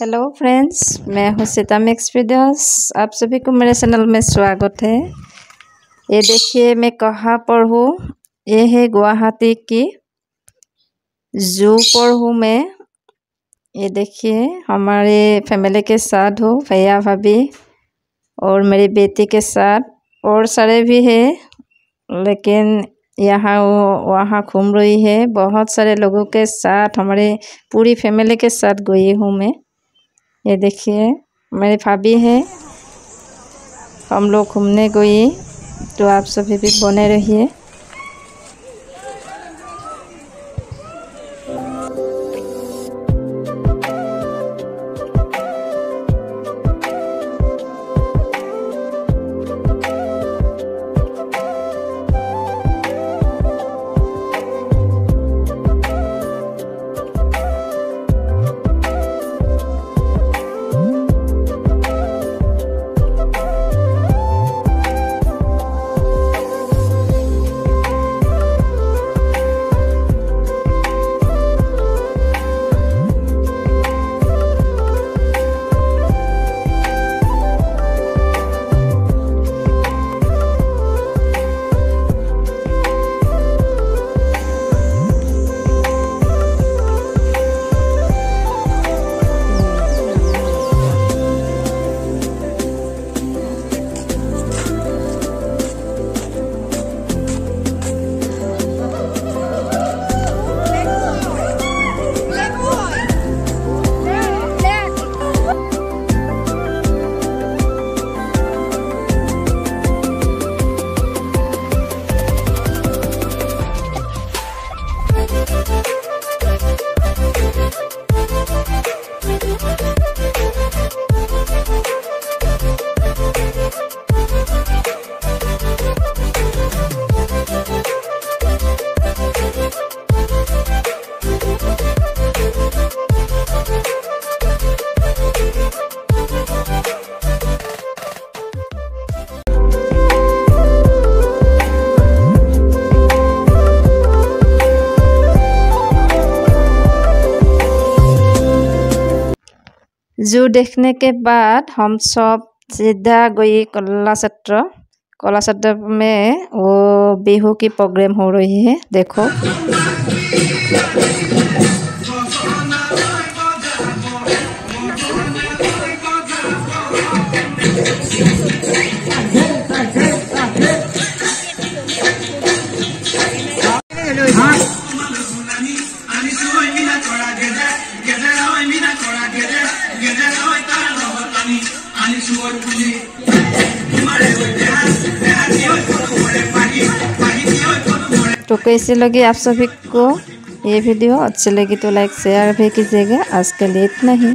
Hello friends मैं हूँ Sita mix videos आप सभी को मेरे चैनल में स्वागत है। ये देखिए, मैं कहाँ हूँ? ये है गुवाहाटी की जू हूँ मैं। ये देखिए, हमारे फैमिली के साथ हूँ, भैया भाभी और मेरी बेटी के साथ। और सारे भी है, लेकिन यहाँ वहाँ घूम रही है। बहुत सारे लोगों के साथ, हमारे पूरी फैमिली के साथ गई हूँ मैं। ये देखिए, मेरी भाभी है। हम लोग घूमने गए तो आप सभी भी बने रहिए। जू देखने के बाद हम सब सीधा गई कला क्षेत्र कला क्षेत्र में वो बिहू की प्रोग्राम हो रही है देखो तो कैसे लगी आप सभी को ये वीडियो? अच्छी लगी तो लाइक शेयर भी कीजिएगा। आज के लिए इतना ही।